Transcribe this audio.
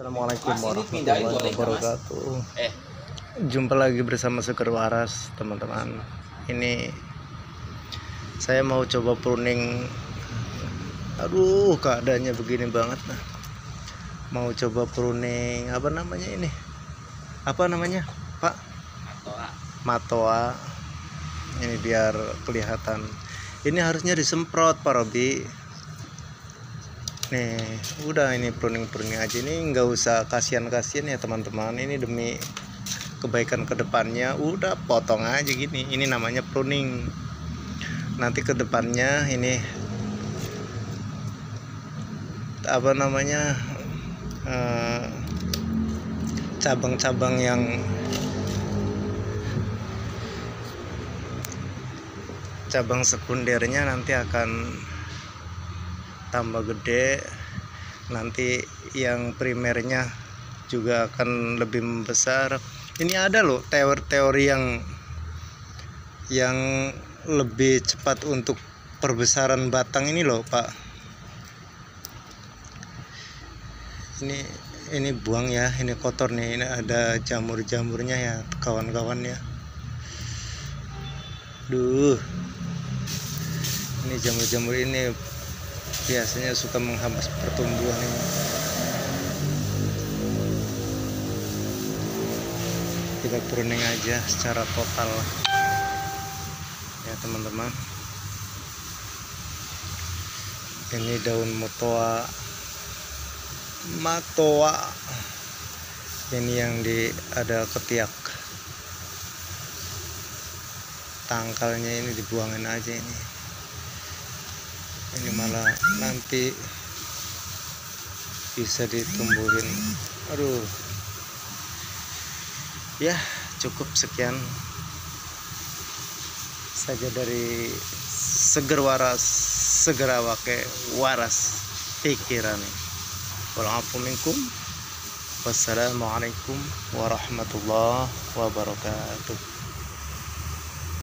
Assalamualaikum warahmatullahi wabarakatuh. Eh, Jumpa lagi bersama Seger Waras, teman-teman. Ini saya mau coba pruning. Aduh, keadaannya begini banget nah. Mau coba pruning apa namanya ini? Apa namanya, Pak? ah, Matoa. Ini biar kelihatan. Ini harusnya disemprot, Pak Robi. Nih, udah ini pruning-pruning aja ini nggak usah kasihan-kasihan ya teman-teman. Ini demi kebaikan ke depannya udah potong aja gini. Ini namanya pruning. Nanti ke depannya ini apa namanya eh, cabang-cabang yang cabang sekundernya nanti akan tambah gede nanti yang primernya juga akan lebih membesar. Ini ada loh teori-teori yang yang lebih cepat untuk perbesaran batang ini loh pak. Ini ini buang ya ini kotor nih ini ada jamur-jamurnya ya kawan-kawan ya. Duh. Ini jamur-jamur ini biasanya suka menghambat pertumbuhan ini. Kita pruning aja secara total. Ya teman-teman. Ini daun motoa. Matoa. Ini yang di ada ketiak. Tangkalnya ini dibuangin aja ini ini malah nanti bisa ditumbuhin. Aduh. Ya cukup sekian saja dari seger waras segera pakai waras pikiran. Waalaikumsalam wassalamualaikum warahmatullahi wabarakatuh